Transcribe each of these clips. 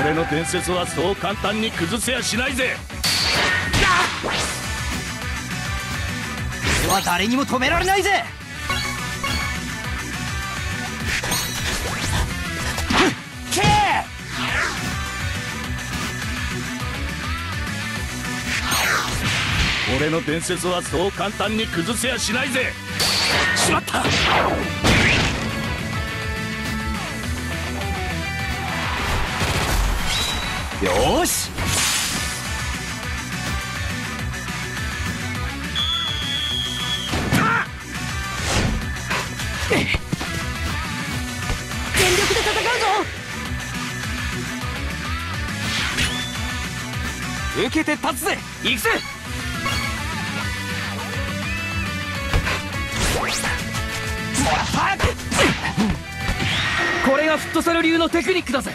俺の伝説はそう簡単に崩せやしないぜ。俺は誰にも止められないぜ。俺の伝説はそう簡単に崩せやしないぜ。しまった。よし。全力で戦うぞ。受けて立つぜ。行くぜこれがフットサル流のテクニックだぜ。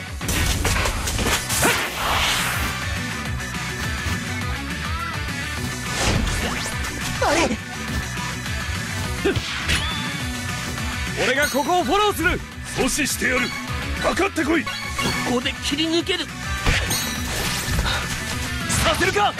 俺がここをフォローする。阻止してやる。かかってこい。ここで切り抜ける。させるか